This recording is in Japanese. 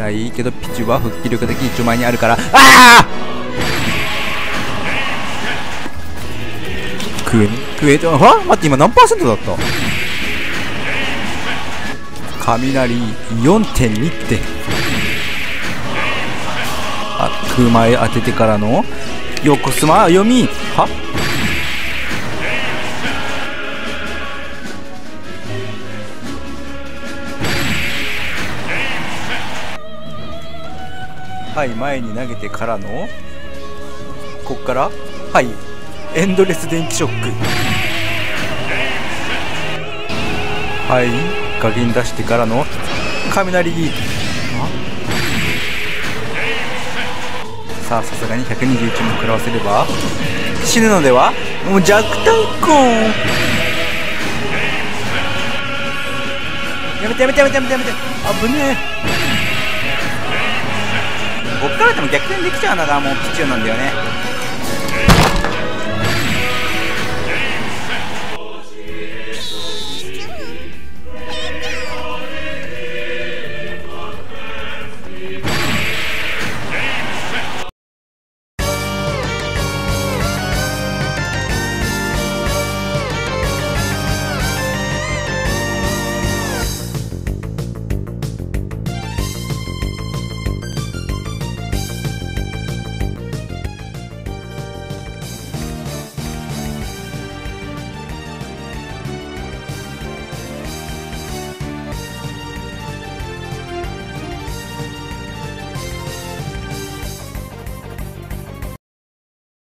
痛いけどピチは復帰力的に一応前にあるから。ああ食え食えあ待って今何パーセントだった？雷4.2ってあ空前当ててからの横スマ読み。は？はい前に投げてからのこっから？はい。エンドレス電気ショック。はい。加減出してからの雷。ギーさあさすがに121も食らわせれば死ぬのでは？もう弱体コーンやめてやめてやめてやめてやめて。あぶねえ。僕からでも逆転できちゃうのがもうピチューなんだよね。